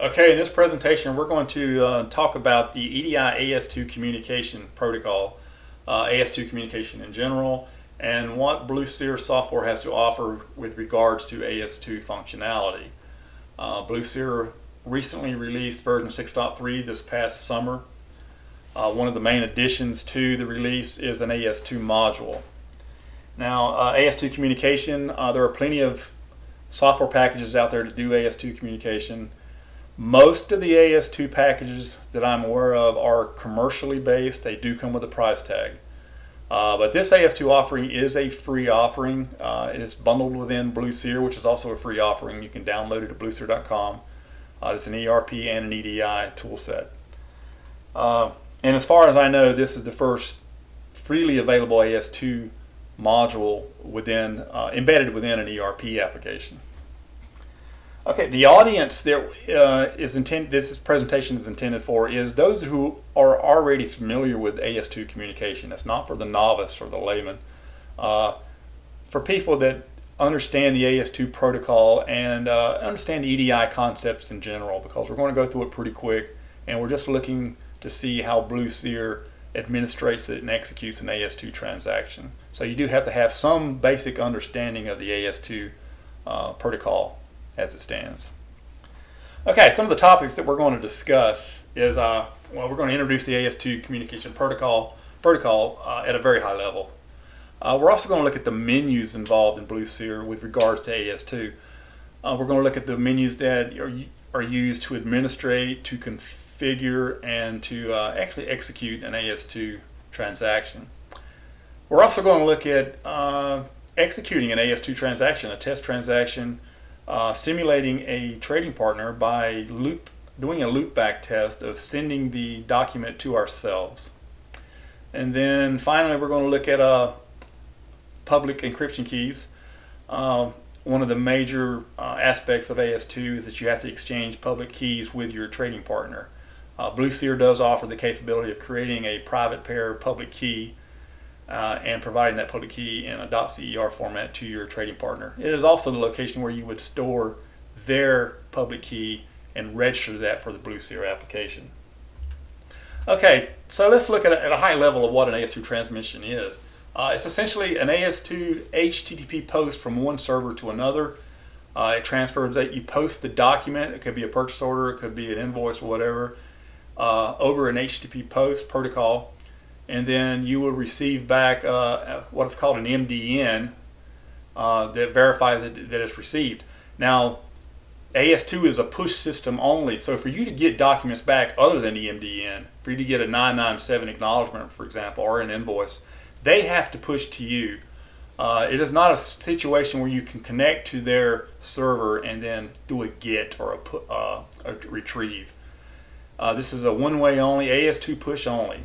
Okay, in this presentation we're going to uh, talk about the EDI AS2 communication protocol, uh, AS2 communication in general, and what BlueSeer software has to offer with regards to AS2 functionality. Uh, BlueSeer recently released version 6.3 this past summer. Uh, one of the main additions to the release is an AS2 module. Now, uh, AS2 communication, uh, there are plenty of software packages out there to do AS2 communication. Most of the AS2 packages that I'm aware of are commercially based. They do come with a price tag. Uh, but this AS2 offering is a free offering. Uh, it is bundled within BlueSeer, which is also a free offering. You can download it at blueseer.com. Uh, it's an ERP and an EDI toolset. Uh, and as far as I know, this is the first freely available AS2 module within uh, embedded within an ERP application. Okay, the audience that uh, is intended, this presentation is intended for is those who are already familiar with AS2 communication. It's not for the novice or the layman. Uh, for people that understand the AS2 protocol and uh, understand EDI concepts in general, because we're going to go through it pretty quick, and we're just looking to see how BlueSeer administrates it and executes an AS2 transaction. So you do have to have some basic understanding of the AS2 uh, protocol as it stands. Okay, some of the topics that we're going to discuss is, uh, well, we're going to introduce the AS2 communication protocol, protocol uh, at a very high level. Uh, we're also going to look at the menus involved in BlueSeer with regards to AS2. Uh, we're going to look at the menus that are, are used to administrate, to configure, and to uh, actually execute an AS2 transaction. We're also going to look at uh, executing an AS2 transaction, a test transaction, uh, simulating a trading partner by loop doing a loopback test of sending the document to ourselves. And then finally, we're going to look at uh, public encryption keys. Uh, one of the major uh, aspects of AS2 is that you have to exchange public keys with your trading partner. Uh, BlueSeer does offer the capability of creating a private pair public key uh, and providing that public key in a .cer format to your trading partner. It is also the location where you would store their public key and register that for the BlueSeer application. Okay, so let's look at a, at a high level of what an AS2 transmission is. Uh, it's essentially an AS2 HTTP post from one server to another. Uh, it transfers that you post the document, it could be a purchase order, it could be an invoice or whatever, uh, over an HTTP post protocol and then you will receive back uh, what is called an MDN uh, that verifies that, that it's received. Now, AS2 is a push system only, so for you to get documents back other than the MDN, for you to get a 997 acknowledgement, for example, or an invoice, they have to push to you. Uh, it is not a situation where you can connect to their server and then do a get or a, uh, a retrieve. Uh, this is a one-way only, AS2 push only.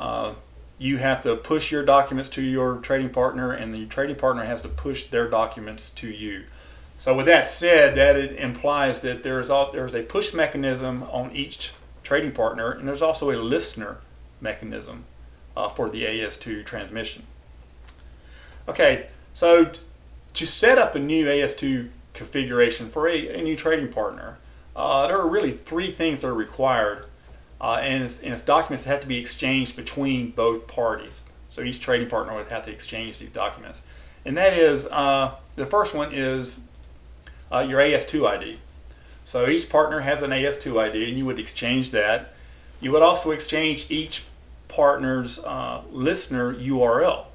Uh, you have to push your documents to your trading partner, and the trading partner has to push their documents to you. So, with that said, that it implies that there is there's a push mechanism on each trading partner, and there's also a listener mechanism uh, for the AS2 transmission. Okay, so to set up a new AS2 configuration for a, a new trading partner, uh, there are really three things that are required uh, and, its, and its documents have to be exchanged between both parties. So each trading partner would have to exchange these documents. And that is, uh, the first one is uh, your AS2 ID. So each partner has an AS2 ID and you would exchange that. You would also exchange each partner's uh, listener URL.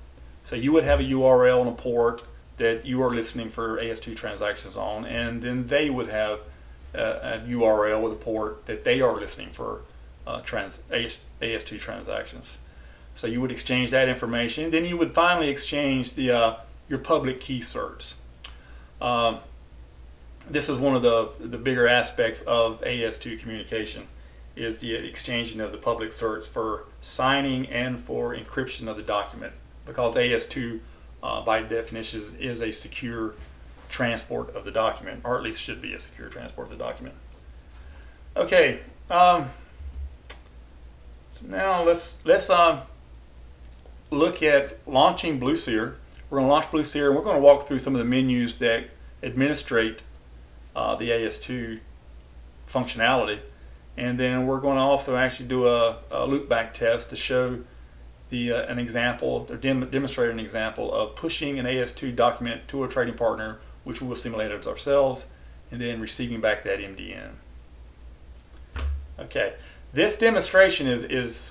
So you would have a URL and a port that you are listening for AS2 transactions on, and then they would have a, a URL with a port that they are listening for uh, trans AS, AS2 transactions. So you would exchange that information. Then you would finally exchange the uh, your public key certs. Um, this is one of the, the bigger aspects of AS2 communication is the exchanging of the public certs for signing and for encryption of the document because AS2 uh, by definition is, is a secure transport of the document or at least should be a secure transport of the document. Okay, um, now let's let's uh, look at launching BlueSeer. We're going to launch BlueSeer and we're going to walk through some of the menus that administrate uh, the AS2 functionality. And then we're going to also actually do a, a loopback test to show the uh, an example or dem demonstrate an example of pushing an AS2 document to a trading partner, which we will simulate as ourselves, and then receiving back that MDN. Okay, this demonstration is is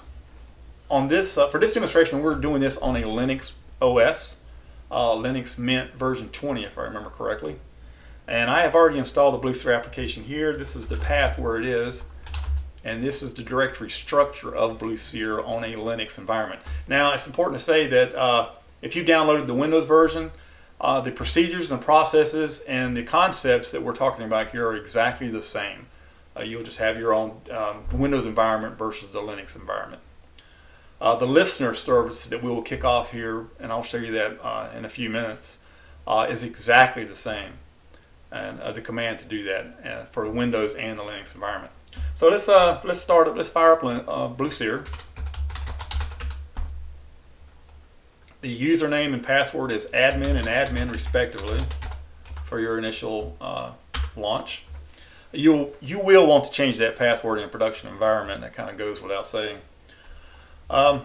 on this uh, for this demonstration we're doing this on a Linux OS, uh, Linux Mint version 20 if I remember correctly. And I have already installed the BlueSeer application here. This is the path where it is and this is the directory structure of BlueSeer on a Linux environment. Now, it's important to say that uh, if you downloaded the Windows version, uh, the procedures and processes and the concepts that we're talking about here are exactly the same. Uh, you'll just have your own um, Windows environment versus the Linux environment. Uh, the listener service that we will kick off here, and I'll show you that uh, in a few minutes, uh, is exactly the same. And the command to do that for the Windows and the Linux environment. So let's uh let's start up let's fire up uh, BlueSeer. The username and password is admin and admin respectively for your initial uh, launch. You'll you will want to change that password in a production environment. That kind of goes without saying. Um,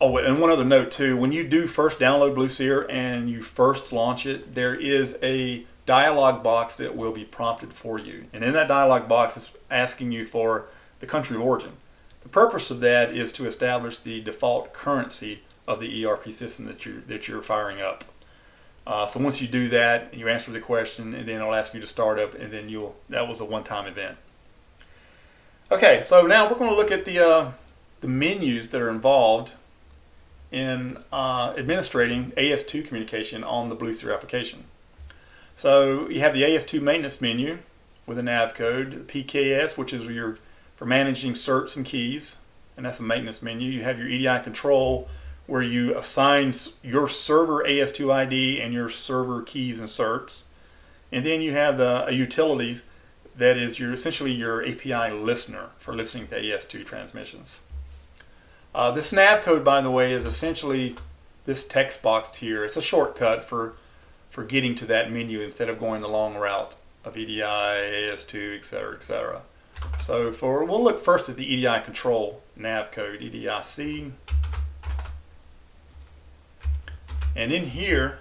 oh, and one other note too: when you do first download BlueSeer and you first launch it, there is a dialog box that will be prompted for you. And in that dialog box, it's asking you for the country of origin. The purpose of that is to establish the default currency of the ERP system that you're, that you're firing up. Uh, so once you do that, you answer the question, and then it'll ask you to start up, and then you'll that was a one-time event. Okay, so now we're going to look at the uh, the menus that are involved in uh, administrating AS2 communication on the BlueSeer application. So you have the AS2 maintenance menu with a nav code, PKS, which is your for managing certs and keys, and that's a maintenance menu. You have your EDI control where you assign your server AS2 ID and your server keys and certs. And then you have the, a utility that is your essentially your API listener for listening to AS2 transmissions. Uh, this nav code, by the way, is essentially this text box here. It's a shortcut for for getting to that menu instead of going the long route of EDI, AS2, etc., etc. So for we'll look first at the EDI control nav code, EDIC. And in here,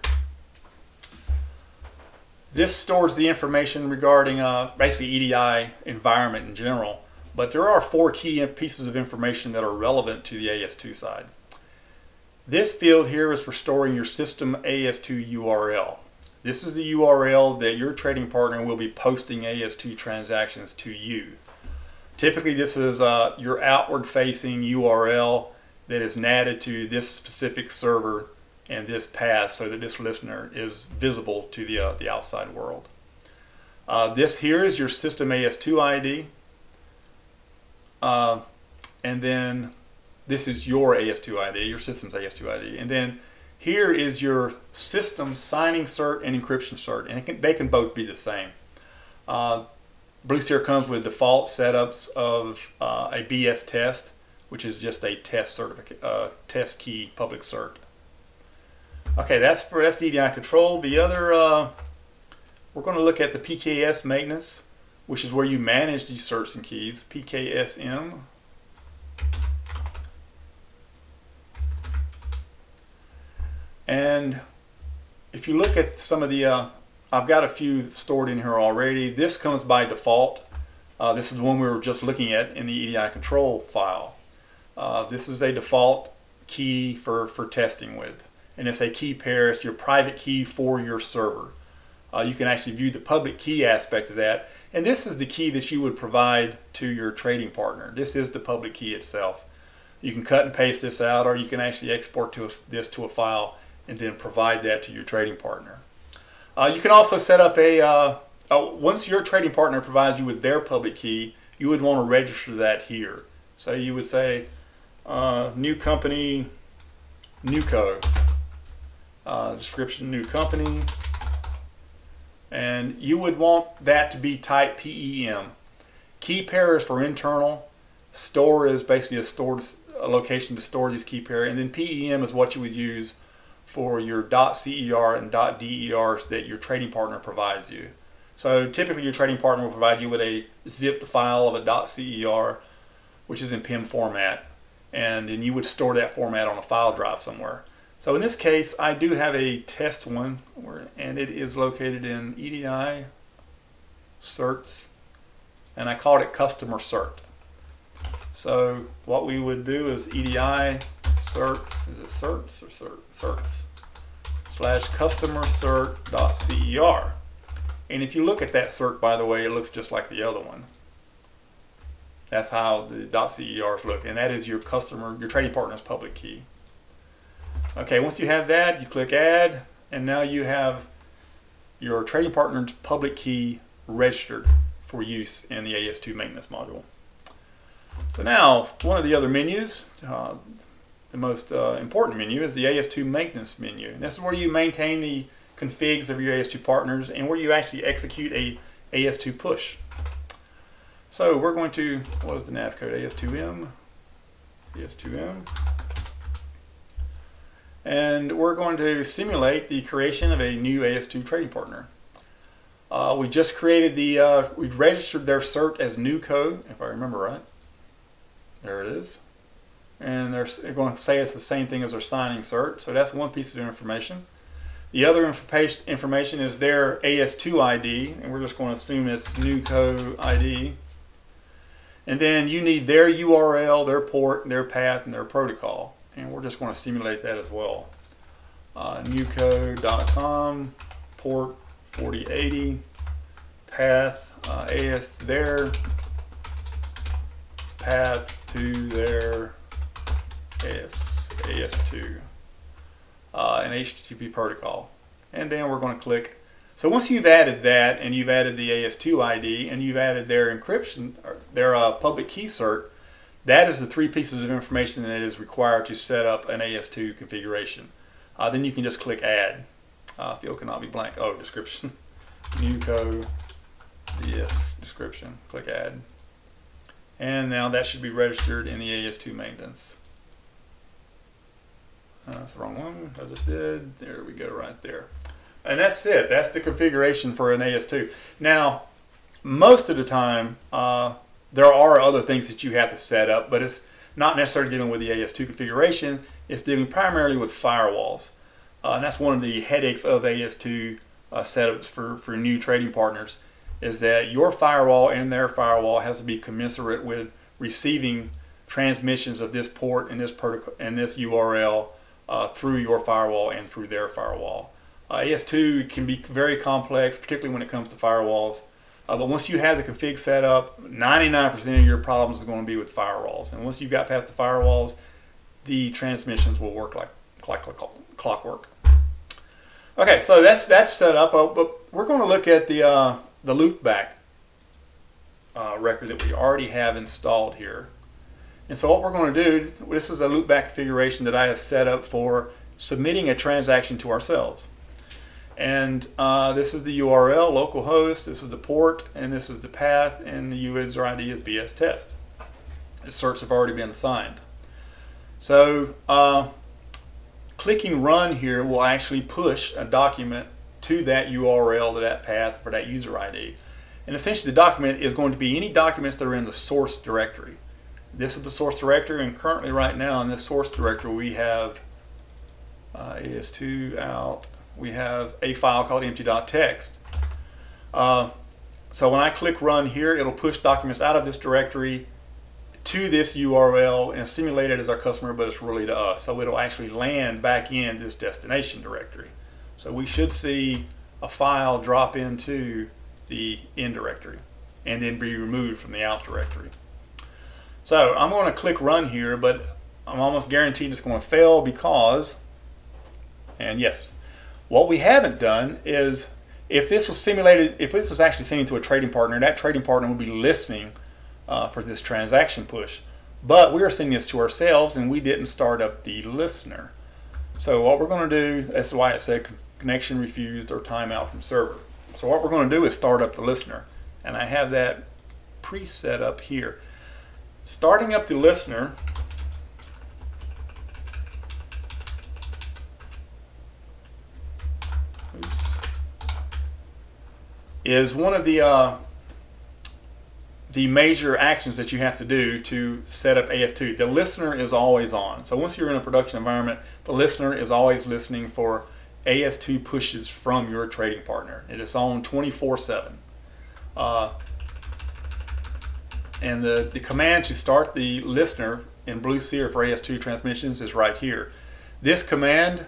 this stores the information regarding uh, basically EDI environment in general. But there are four key pieces of information that are relevant to the AS2 side. This field here is for storing your system AS2 URL. This is the URL that your trading partner will be posting AS2 transactions to you. Typically this is uh, your outward facing URL that is natted to this specific server and this path so that this listener is visible to the, uh, the outside world. Uh, this here is your system AS2 ID. Uh, and then this is your AS2 ID, your system's AS2 ID. And then here is your system signing cert and encryption cert, and can, they can both be the same. Uh, BlueSeer comes with default setups of uh, a BS test, which is just a test certificate, uh, test key public cert. Okay, that's for SEDI control. The other, uh, we're going to look at the PKS maintenance, which is where you manage these certs and keys. PKSM, And if you look at some of the, uh, I've got a few stored in here already. This comes by default. Uh, this is the one we were just looking at in the EDI control file. Uh, this is a default key for, for testing with. And it's a key pair, it's your private key for your server. Uh, you can actually view the public key aspect of that. And this is the key that you would provide to your trading partner. This is the public key itself. You can cut and paste this out or you can actually export to a, this to a file and then provide that to your trading partner. Uh, you can also set up a, uh, once your trading partner provides you with their public key, you would want to register that here. So you would say, uh, new company, new code, uh, description, new company, and you would want that to be type PEM. Key pair is for internal, store is basically a stored a location to store these key pair, and then PEM is what you would use for your .cer and .ders that your trading partner provides you. So typically your trading partner will provide you with a zipped file of a .cer, which is in PEM format, and then you would store that format on a file drive somewhere. So in this case, I do have a test one, and it is located in EDI certs, and I called it customer cert. So what we would do is EDI certs, is it certs or cert, certs, slash customer cert.cer. And if you look at that cert, by the way, it looks just like the other one. That's how the .cers look, and that is your customer, your trading partner's public key. Okay, once you have that, you click Add, and now you have your trading partner's public key registered for use in the AS2 maintenance module. So now, one of the other menus, uh, the most uh, important menu is the AS2 maintenance menu. And this is where you maintain the configs of your AS2 partners and where you actually execute a AS2 push. So we're going to, what is the nav code? AS2M, AS2M. And we're going to simulate the creation of a new AS2 trading partner. Uh, we just created the, uh, we registered their cert as new code, if I remember right. There it is. And they're, they're going to say it's the same thing as their signing cert. So that's one piece of information. The other information is their AS2 ID, and we're just going to assume it's new code ID. And then you need their URL, their port, their path, and their protocol. And we're just going to simulate that as well. Uh, newcode.com, port 4080, path, uh, AS there, path to their AS, AS2, uh, an HTTP protocol. And then we're going to click. So once you've added that and you've added the AS2 ID and you've added their encryption, their uh, public key cert, that is the three pieces of information that is required to set up an AS2 configuration. Uh, then you can just click Add. Uh, field cannot be blank. Oh, description. New code. Yes, description. Click Add. And now that should be registered in the AS2 maintenance. Uh, that's the wrong one I just did. There we go right there. And that's it. That's the configuration for an AS2. Now, most of the time, uh, there are other things that you have to set up, but it's not necessarily dealing with the AS2 configuration. It's dealing primarily with firewalls. Uh, and that's one of the headaches of AS2 uh, setups for, for new trading partners is that your firewall and their firewall has to be commensurate with receiving transmissions of this port and this protocol and this URL uh, through your firewall and through their firewall. Uh, AS2 can be very complex, particularly when it comes to firewalls. Uh, but once you have the config set up, 99% of your problems are going to be with firewalls. And once you've got past the firewalls, the transmissions will work like, clockwork. Okay, so that's that's set up, uh, but we're going to look at the uh, the loopback uh, record that we already have installed here. And so what we're going to do, this is a loopback configuration that I have set up for submitting a transaction to ourselves. And uh, this is the URL, localhost, this is the port, and this is the path, and the user ID is BS test. The certs have already been assigned. So uh, clicking run here will actually push a document to that URL, to that path for that user ID. And essentially the document is going to be any documents that are in the source directory. This is the source directory and currently right now in this source directory we have uh, AS2 out, we have a file called empty.txt. Uh, so when I click run here, it'll push documents out of this directory to this URL and simulate it as our customer, but it's really to us. So it'll actually land back in this destination directory. So we should see a file drop into the in directory and then be removed from the out directory. So I'm going to click run here, but I'm almost guaranteed it's going to fail because, and yes, what we haven't done is if this was simulated, if this was actually sending to a trading partner, that trading partner would be listening uh, for this transaction push. But we are sending this to ourselves and we didn't start up the listener. So what we're going to do, that's why it said connection refused or timeout from server. So what we're going to do is start up the listener. And I have that preset up here. Starting up the listener, is one of the uh, the major actions that you have to do to set up AS2. The listener is always on. So once you're in a production environment, the listener is always listening for AS2 pushes from your trading partner. It is on 24-7. Uh, and the, the command to start the listener in Blue Seer for AS2 transmissions is right here. This command,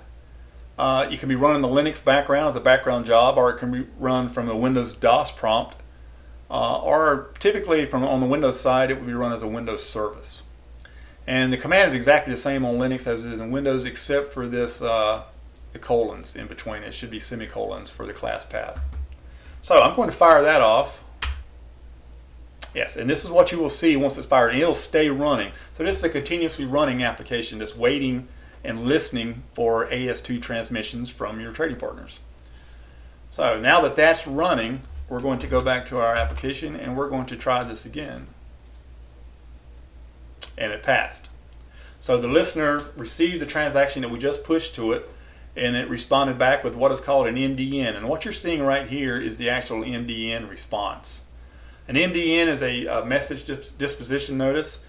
uh, you can be running the Linux background as a background job, or it can be run from a Windows DOS prompt uh, or typically from on the Windows side, it would be run as a Windows service. And the command is exactly the same on Linux as it is in Windows, except for this uh, the colons in between. It should be semicolons for the class path. So I'm going to fire that off. Yes, and this is what you will see once it's fired, and it'll stay running. So this is a continuously running application that's waiting and listening for AS2 transmissions from your trading partners. So now that that's running, we're going to go back to our application and we're going to try this again. And it passed. So the listener received the transaction that we just pushed to it and it responded back with what is called an MDN. And what you're seeing right here is the actual MDN response. An MDN is a, a message disposition notice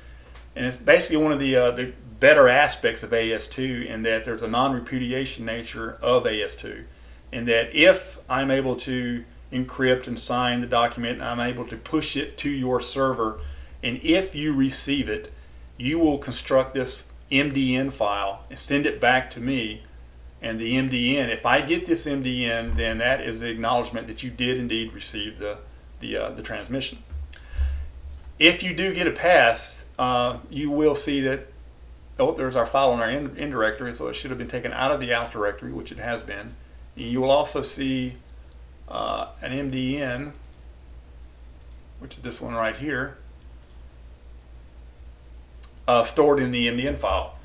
and it's basically one of the, uh, the better aspects of AS2 in that there's a non-repudiation nature of AS2 in that if I'm able to encrypt and sign the document and I'm able to push it to your server and if you receive it you will construct this MDN file and send it back to me. And the MDN if I get this MDN then that is the acknowledgement that you did indeed receive the the, uh, the transmission. If you do get a pass uh, you will see that oh there's our file in our in, directory so it should have been taken out of the out directory which it has been and you will also see uh, an MDN, which is this one right here, uh, stored in the MDN file.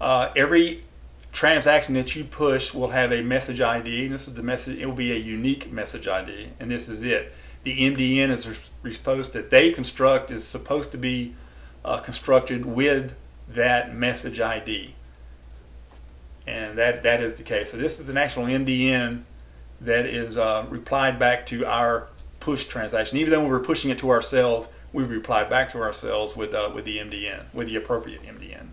Uh, every transaction that you push will have a message ID, and this is the message, it will be a unique message ID, and this is it. The MDN is supposed that they construct is supposed to be uh, constructed with that message ID. And that, that is the case. So this is an actual MDN that is uh, replied back to our push transaction. Even though we were pushing it to ourselves, we replied back to ourselves with uh, with the MDN, with the appropriate MDN.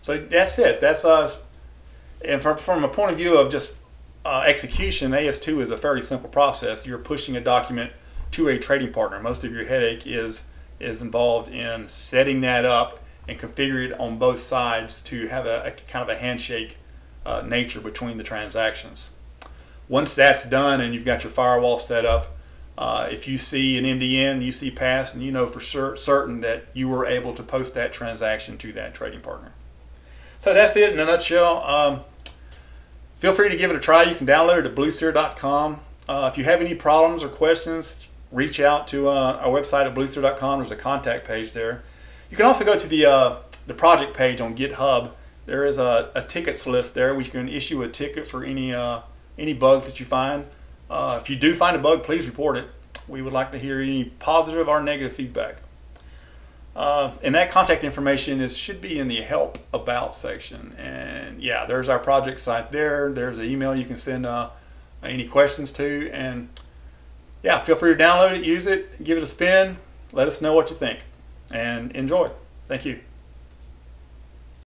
So that's it. That's uh, and from from a point of view of just uh, execution, AS2 is a fairly simple process. You're pushing a document to a trading partner. Most of your headache is is involved in setting that up and configure it on both sides to have a, a kind of a handshake uh, nature between the transactions. Once that's done and you've got your firewall set up, uh, if you see an MDN, you see pass, and you know for cer certain that you were able to post that transaction to that trading partner. So that's it in a nutshell. Um, feel free to give it a try. You can download it at blueseer.com. Uh, if you have any problems or questions, reach out to uh, our website at blueseer.com. There's a contact page there. You can also go to the, uh, the project page on GitHub. There is a, a, tickets list there where you can issue a ticket for any uh, any bugs that you find. Uh, if you do find a bug, please report it. We would like to hear any positive or negative feedback. Uh, and that contact information is should be in the help about section. And yeah, there's our project site there. There's an email you can send uh, any questions to. And yeah, feel free to download it, use it, give it a spin. Let us know what you think and enjoy. Thank you.